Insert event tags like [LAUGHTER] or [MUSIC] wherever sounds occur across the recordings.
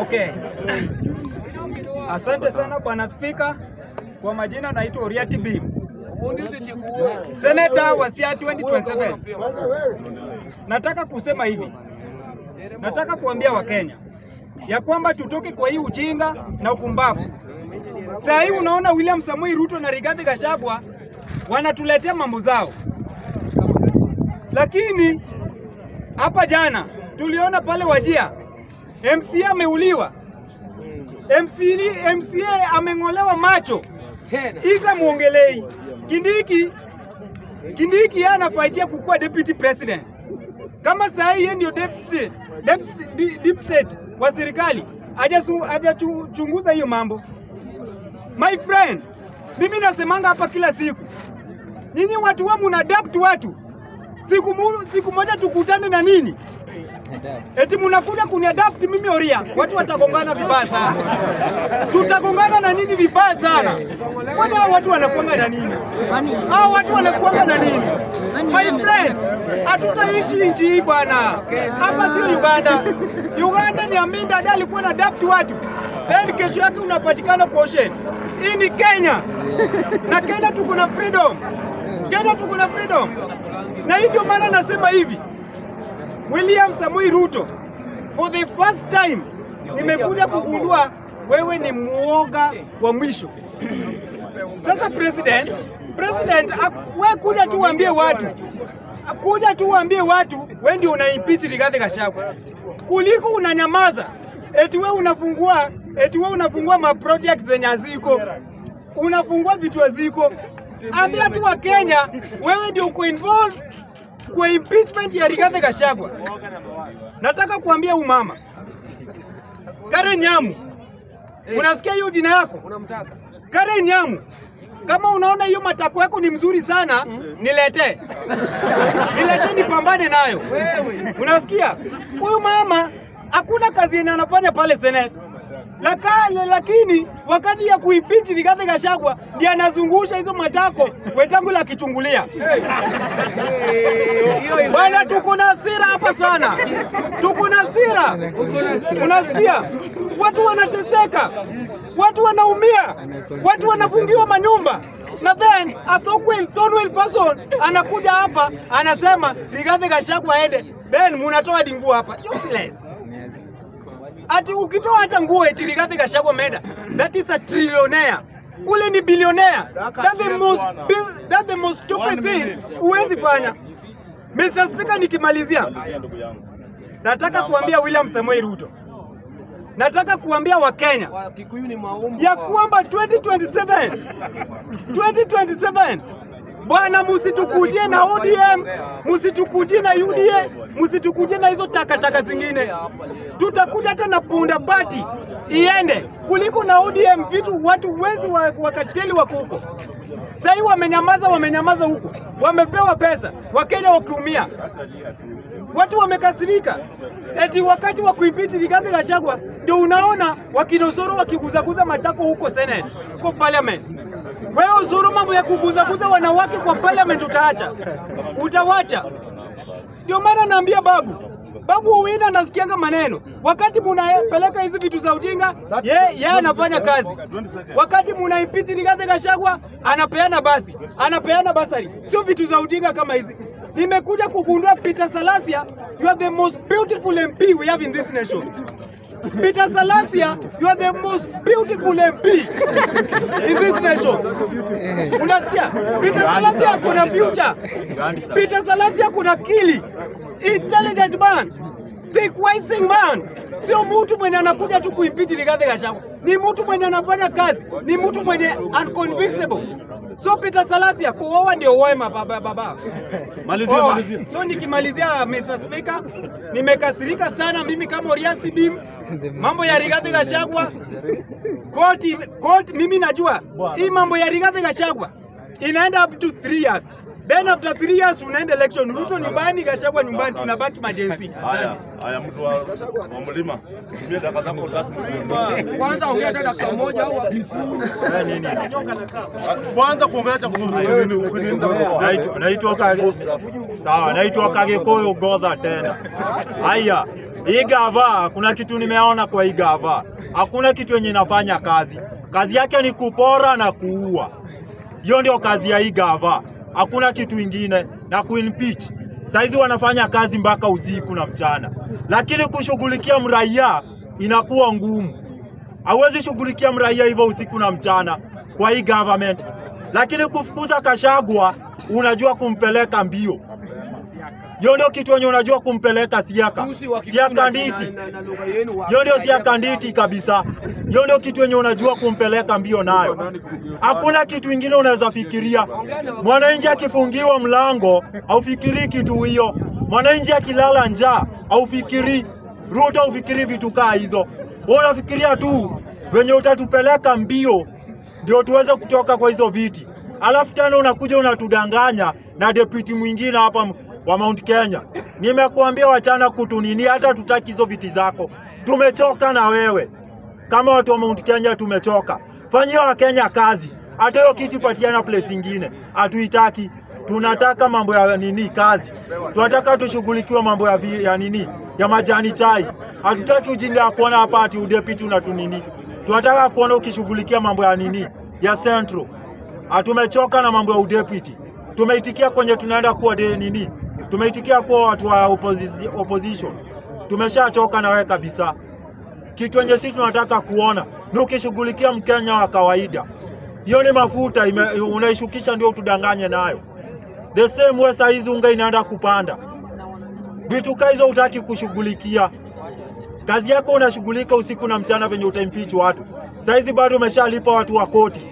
Okay. Asante sana Bwana Spika. Kwa majina naitwa Oriati Bim. Senator wa Siaya 2027. Nataka kusema hivi. Nataka kuambia Wakenya ya kwamba tutoke kwa hii ujinga na ukumbavu. Saa hii unaona William Samoei Ruto na Rigathi Gachagua wanatuletea mambo zao, lakini hapa jana tuliona pale Wajia MCA ameuliwa, MCA, MCA ameng'olewa macho, iza muongelei. Kindiki. Kindiki yeye anafaitia kukuwa deputy president. Kama saa hii yeye ndio deputy, deputy, deputy wa serikali hajachunguza hiyo mambo. My friend, mimi nasemanga hapa kila siku, nyinyi watu wa adapt watu. Siku, mu, siku moja tukutane na nini eti mnakuja kuniadapt mimi Oria, watu watagongana vibaya sana. Tutagongana na nini vibaya sana? Kwani hao watu wanakuanga na nini? Hao watu wanakuanga na nini? My friend, hatutaishi nchi hii bwana. Hapa sio Uganda. Uganda ni Aminda Dada alikuwa na adapt watu, then kesho yake unapatikana kwa ocean. Hii ni Kenya na Kenya tuko na freedom. Kenya tuko na freedom, na hii ndio maana nasema hivi William Samui Ruto, for the first time nimekuja kugundua wewe ni muoga wa mwisho. [COUGHS] Sasa president, president, wewe we kuja tu uambie watu, kuja tu uambie watu we ndio una impeach Rigathi Gachagua. Kuliko unanyamaza eti we unafungua eti we unafungua ma project zenye haziko, unafungua vitu haziko. Ambia tu wa Kenya wewe ndio uko involved kwa impeachment ya Rigathi Gachagua. Nataka kuambia huyu mama Karen Nyamu, unasikia hiyo jina yako? Karen Nyamu, kama unaona hiyo matako yako ni mzuri sana, niletee. Niletee, nipambane nayo. Unasikia? Huyu mama hakuna kazi yenye anafanya pale Senate Laka, lakini wakati ya kuipinji Rigathi Gachagua ndiye anazungusha hizo matako wetangu la kichungulia. Bwana, tuko na sira hapa sana, tuko na sira Unasikia, watu wanateseka, watu wanaumia, watu wanafungiwa manyumba. Na then a Thornwell, Thornwell person anakuja hapa anasema Rigathi Gachagua aende, then munatoa dingu hapa. Useless. Ati ukitoa hata nguo eti Rigathi Gachagua meda, that is a trillionaire. Ule ni billionaire. That the most, that the most stupid thing huwezi fanya. Mr. Speaker, nikimalizia nataka kuambia William Samoei Ruto, nataka kuambia Wakenya ya kwamba 2027 2027 bwana, musitukujie na ODM, musitukujie na UDA, musitukujie na hizo takataka zingine. Tutakuja hata na punda bati iende kuliko na ODM, vitu watu wezi wa- wakateli wako huko. Sahii wamenyamaza, wamenyamaza huko, wamepewa pesa, Wakenya wakiumia watu wamekasirika eti wakati wa kuimpeach Rigathi Gachagua ndio unaona wakinosoro wakiguzaguza matako huko Senate, huko parliament. Wewe uzuru mambo ya kuguzaguza wanawake kwa parliament utaacha, utawacha. Ndio maana naambia babu Babu Owino anasikianga maneno wakati munapeleka hizi vitu za ujinga, yeye ye anafanya kazi. Wakati munaipiti Rigathi Gachagua anapeana basi, anapeana basari, sio vitu za ujinga kama hizi. Nimekuja kugundua Peter Salasia, you are the most beautiful MP we have in this nation. Peter Salasia, you are the most beautiful MP in this nation. Unasikia? Peter Salasia kuna future. Peter Salasia kuna kili. Intelligent man. Think wise man. Sio mtu mwenye anakuja tu kuimpiti Rigathi Gachagua. Ni mtu mwenye anafanya kazi. Ni mtu mwenye unconvincible. So Peter Salasia kuoa ndio uoe mababa baba. Malizia, Oa. malizia. So nikimalizia Mr. Speaker, nimekasirika sana mimi kama Oriasi Dim, mambo ya Rigathi Gachagua koti, koti, mimi najua hii mambo ya Rigathi Gachagua inaenda up to 3 years. Then after 3 years tunaenda election, Ruto nyumbani, Gachagua nyumbani, tunabaki majenzi. Haya, haya mtu wa, wa mlima. Tumia dakika zako tatu. Kwanza ongea hata dakika moja au Kwanza kuongea cha Naitwa naitwa Kage. Sawa, naitwa Kagikuyu Godha tena. Haya, Hii gava, kuna kitu nimeona kwa hii gava, hakuna kitu yenye inafanya kazi. Kazi yake ni kupora na kuua. Hiyo ndio kazi ya hii gava, hakuna kitu ingine na kuimpeach. Saizi wanafanya kazi mpaka usiku na mchana, lakini kushughulikia mraia inakuwa ngumu. Hawezi shughulikia mraia hivyo usiku na mchana kwa hii government, lakini kufukuza Kashagwa unajua kumpeleka mbio. Hiyo ndio kitu yenye unajua kumpeleka Siaka, Siaka Nditi. Hiyo ndio Siaka Nditi kabisa. Hiyo ndio kitu yenye unajua kumpeleka mbio nayo. Hakuna kitu ingine unaweza fikiria. Mwananchi akifungiwa mlango aufikiri kitu hiyo. Mwananchi akilala njaa aufikiri Ruto ufikiri vitu kaa hizo. Wewe unafikiria tu venye utatupeleka mbio ndio tuweze kutoka kwa hizo viti, alafu tena unakuja unatudanganya na deputy mwingine hapa wa Mount Kenya. Nimekuambia wachana kutunini, hata tutaki hizo viti zako. Tumechoka na wewe kama watu wa Mount Kenya, tumechoka. Fanyia Wakenya kazi, hata hiyo kiti patiana place ingine, hatuitaki. Tunataka mambo ya nini kazi, tunataka tushughulikiwe mambo ya, vi, ya nini ya majani chai. Hatutaki ujinga ya kuona hapa ati udepiti unatunini. Tunataka kuona ukishughulikia mambo ya nini ya Central. Hatumechoka na mambo ya udepiti. Tumeitikia kwenye tunaenda kuwa de nini, tumeitikia kuwa watu wa opposition. Tumeshachoka na kabisa. Kitu yenye sisi tunataka kuona ni ukishughulikia Mkenya wa kawaida. Hiyo ni mafuta unaishukisha ndio utudanganye nayo. The same way saa hizi unga inaenda kupanda. Vitu kaizo hizo hutaki kushughulikia. Kazi yako unashughulika usiku na mchana venye utaimpeach watu. Saa hizi bado umeshalipa watu wa koti.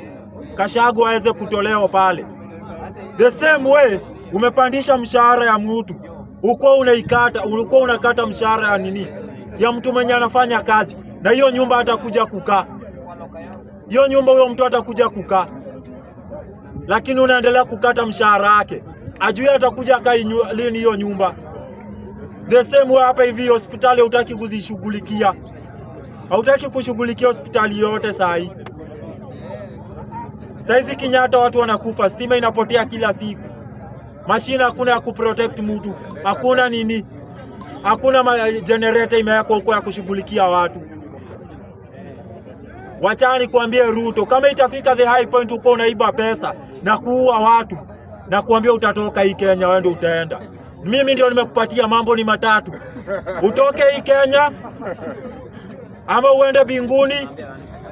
Kashago aweze kutolewa pale. The same way umepandisha mshahara ya mtu. Uko unaikata, ulikuwa unakata mshahara ya nini? Ya mtu mwenye anafanya kazi. Na hiyo nyumba atakuja kukaa. Hiyo nyumba huyo mtu atakuja kukaa. Lakini unaendelea kukata mshahara wake. Ajui atakuja kaa lini hiyo nyumba. The same way hapa hivi hospitali hutaki kuzishughulikia. Hautaki kushughulikia hospitali yote saa hii. Saizi Kenyatta watu wanakufa, stima inapotea kila siku, mashine hakuna ya kuprotect mtu, hakuna nini, hakuna ma- generator imewekwa huko ya kushughulikia watu. Wachani kuambie Ruto, kama itafika the high point uko unaiba pesa na kuua watu na kuambia utatoka hii Kenya, wewe ndio utaenda. Mimi ndio nimekupatia mambo ni matatu, utoke hii Kenya ama uende binguni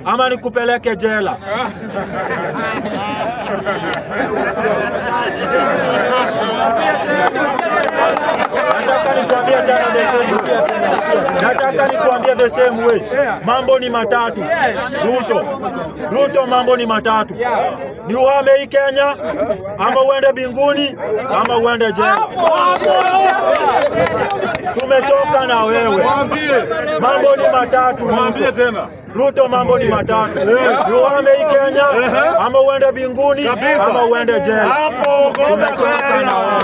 ama nikupeleke jela. [LAUGHS] Nataka nikwambie tena the same way. Nataka nikwambie the same way. Mambo ni matatu. Ruto. Ruto mambo ni matatu. Ni uhame hii Kenya ama uende binguni ama uende jela. Tumechoka na wewe. Mambo ni matatu. Mwambie Ruto. tena. Ruto mambo ni matatu. Ni uhame hii Kenya ama uende binguni ama uende jela. Tumechoka na wewe.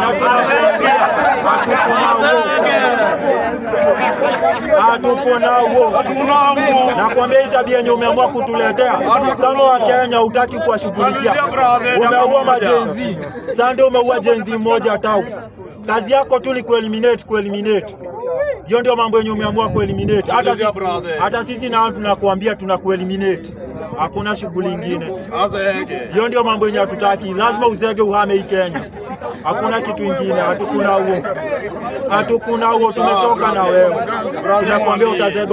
Na huo. Hatukuna huo. Nakwambia hii tabia yenye umeamua kutuletea kama Wakenya hutaki kuwashughulikia. Umeua majenzi. sande, ndio umeua jenzi mmoja tau. Kazi yako tu ni kueliminate kueliminate. Hiyo ndio mambo yenye umeamua kueliminate. Hata sisi, hata sisi nao tunakuambia tunakueliminate. Hakuna shughuli ingine. Hiyo ndio mambo yenye hatutaki. Lazima uzege uhame hii Kenya. Hakuna kitu ingine. Hatukuna huo, hatukuna huo. Tumechoka na wewe. Tunakwambia utazega